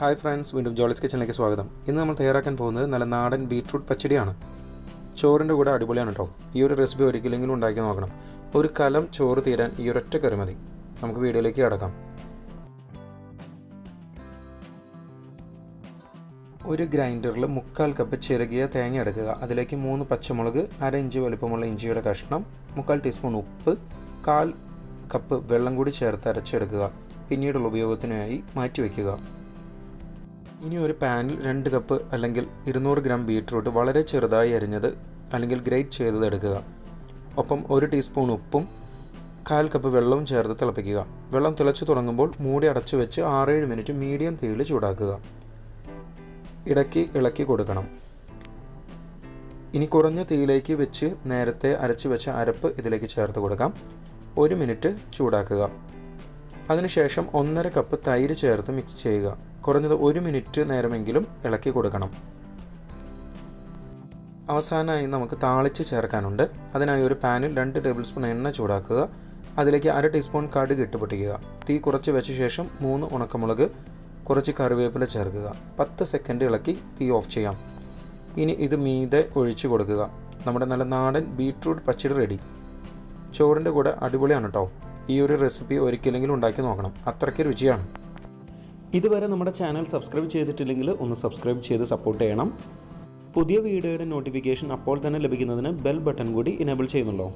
Hi friends വീണ്ടും ജോളിസ് കിച്ചണിലേക്ക് സ്വാഗതം. ഇന്ന് നമ്മൾ തയ്യാറാക്കാൻ പോകുന്നത് നല്ല നാടൻ ബീറ്റ്റൂട്ട് പച്ചടിയാണ്. ചോറിന്റെ കൂടെ അടിപൊളിയാണ് കേട്ടോ ഈ ഒരു റെസിപ്പി ഒരിക്കലെങ്കിലും ഉണ്ടാക്കി നോക്കണം. ഒരു കലം ചോറ് തീരാൻ ഈ ഒരൊറ്റ കറി മതി. നമുക്ക് വീഡിയോയിലേക്ക് കടക്കാം. ഒരു ഗ്രൈൻഡറിൽ മുക്കാൽ കപ്പ് ചിരകിയ തേങ്ങ എടുക്കുക. അതിലേക്ക് മൂന്ന് പച്ചമുളക് അര ഇഞ്ച് വലുപ്പമുള്ള ഇഞ്ചിയുടെ കഷ്ണം മുക്കാൽ ടീസ്പൂൺ ഉപ്പ് കാൽ കപ്പ് വെള്ളം കൂടി ചേർത്ത് അരച്ചെടുക്കുക. പിന്നീടുള്ള ഉപയോഗത്തിനായി മാറ്റി വയ്ക്കുക. ഇനി ഒരു പാനിൽ രണ്ട് കപ്പ് അല്ലെങ്കിൽ ഇരുന്നൂറ് ഗ്രാം ബീട്രൂട്ട് വളരെ ചെറുതായി അരിഞ്ഞത് അല്ലെങ്കിൽ ഗ്രേറ്റ് ചെയ്തത് എടുക്കുക. ഒപ്പം ഒരു ടീസ്പൂൺ ഉപ്പും കാൽ കപ്പ് വെള്ളവും ചേർത്ത് തിളപ്പിക്കുക. വെള്ളം തിളച്ചു തുടങ്ങുമ്പോൾ മൂടി അടച്ചു വെച്ച് ആറേഴ് മിനിറ്റ് മീഡിയം തീയിൽ ചൂടാക്കുക. ഇടയ്ക്ക് ഇളക്കി കൊടുക്കണം. ഇനി കുറഞ്ഞ തീയിലേക്ക് വെച്ച് നേരത്തെ അരച്ചു വെച്ച അരപ്പ് ഇതിലേക്ക് ചേർത്ത് കൊടുക്കാം. ഒരു മിനിറ്റ് ചൂടാക്കുക. അതിനുശേഷം ഒന്നര കപ്പ് തൈര് ചേർത്ത് മിക്സ് ചെയ്യുക. കുറഞ്ഞത് ഒരു മിനിറ്റ് നേരമെങ്കിലും ഇളക്കി കൊടുക്കണം. അവസാനമായി നമുക്ക് താളിച്ച് ചേർക്കാനുണ്ട്. അതിനായി ഒരു പാനിൽ രണ്ട് ടേബിൾ സ്പൂൺ എണ്ണ ചൂടാക്കുക. അതിലേക്ക് അര ടീസ്പൂൺ കടുക് ഇട്ട് പൊട്ടിക്കുക. തീ കുറച്ച് വെച്ച ശേഷം മൂന്ന് ഉണക്കമുളക് കുറച്ച് കറിവേപ്പില ചേർക്കുക. പത്ത് സെക്കൻഡ് ഇളക്കി തീ ഓഫ് ചെയ്യാം. ഇനി ഇത് മീതെ ഒഴിച്ചു കൊടുക്കുക. നമ്മുടെ നല്ല നാടൻ ബീട്രൂട്ട് പച്ചടി റെഡി. ചോറിന്റെ കൂടെ അടിപൊളിയാണ് കേട്ടോ ഈ ഒരു റെസിപ്പി ഒരിക്കലെങ്കിലും ഉണ്ടാക്കി നോക്കണം. അത്രയ്ക്ക് രുചിയാണ്. ഇതുവരെ നമ്മുടെ ചാനൽ സബ്സ്ക്രൈബ് ചെയ്തിട്ടില്ലെങ്കിൽ ഒന്ന് സബ്സ്ക്രൈബ് ചെയ്ത് സപ്പോർട്ട് ചെയ്യണം. പുതിയ വീഡിയോയുടെ നോട്ടിഫിക്കേഷൻ അപ്പോൾ തന്നെ ലഭിക്കുന്നതിന് ബെൽ ബട്ടൺ കൂടി ഇനേബിൾ ചെയ്യുന്നുള്ളൂ